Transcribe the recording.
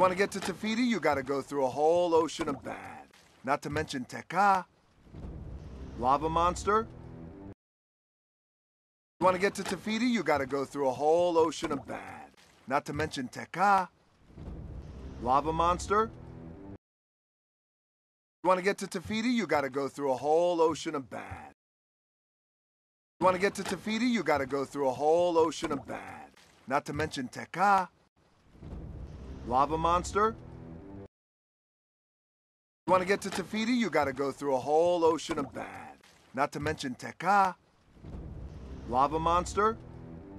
You want to get to Te Fiti, you gotta go through a whole ocean of bad. Not to mention Te Kā. Lava monster. You want to get to Te Fiti, you gotta go through a whole ocean of bad. Not to mention Te Kā. Lava monster. You want to get to Te Fiti, you gotta go through a whole ocean of bad. You want to get to Te Fiti, you gotta go through a whole ocean of bad. Not to mention Te Kā. Lava monster. You want to get to Te Fiti, you gotta go through a whole ocean of bad. Not to mention Te Kā. Lava monster.